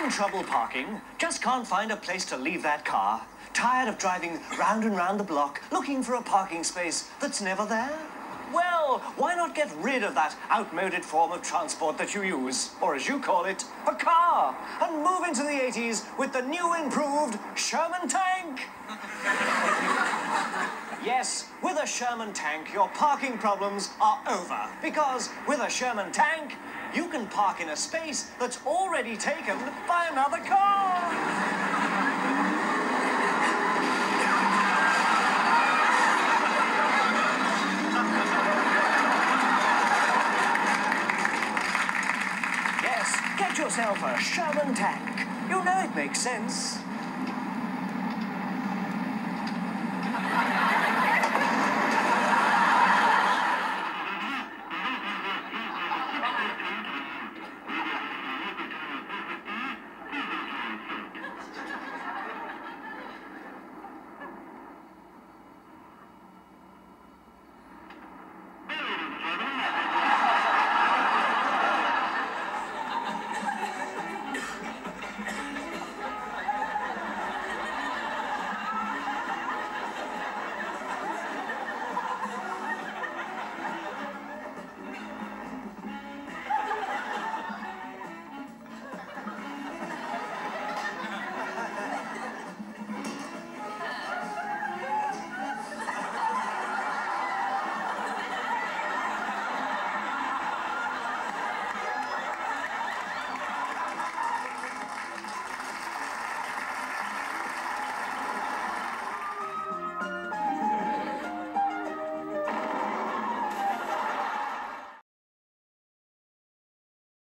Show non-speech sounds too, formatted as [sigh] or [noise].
Having trouble parking? Just can't find a place to leave that car? Tired of driving round and round the block looking for a parking space that's never there? Well, why not get rid of that outmoded form of transport that you use, or as you call it, a car, and move into the 80s with the new improved Sherman tank? [laughs] yes, with a Sherman tank, your parking problems are over. Because with a Sherman tank, you can park in a space that's already taken by another car. Yes, get yourself a Sherman tank. You know it makes sense.